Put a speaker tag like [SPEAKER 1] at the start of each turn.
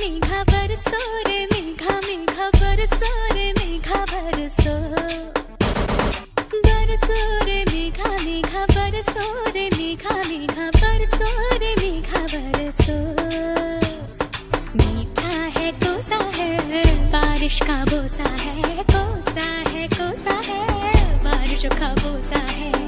[SPEAKER 1] मेघा बरसो रे मेघा सोरे बरसो रे सो बरसो। सोरे रे मेघा मेघा सोरे रे मेघा मेघा सोरे रे मेघा बरसो। मीठा है, कोसा है, बारिश का बोसा है, कोसा है कोसा है, बारिश का बोसा है।